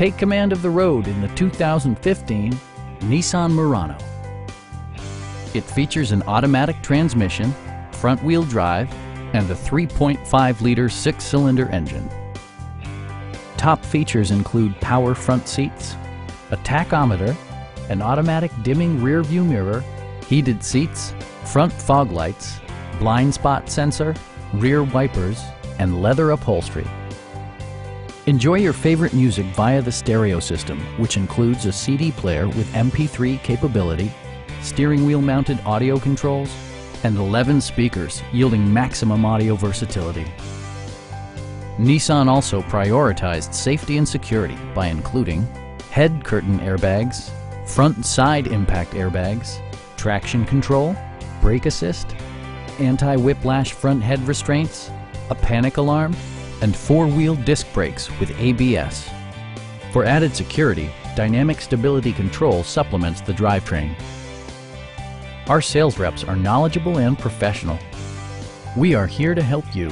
Take command of the road in the 2015 Nissan Murano. It features an automatic transmission, front-wheel drive, and a 3.5-liter six-cylinder engine. Top features include power front seats, a tachometer, an automatic dimming rear view mirror, heated seats, front fog lights, blind spot sensor, rear wipers, and leather upholstery. Enjoy your favorite music via the stereo system, which includes a CD player with MP3 capability, steering wheel mounted audio controls, and 11 speakers, yielding maximum audio versatility. Nissan also prioritized safety and security by including head curtain airbags, front side impact airbags, traction control, brake assist, anti-whiplash front head restraints, a panic alarm, and four-wheel disc brakes with ABS. For added security, Dynamic Stability Control supplements the drivetrain. Our sales reps are knowledgeable and professional. We are here to help you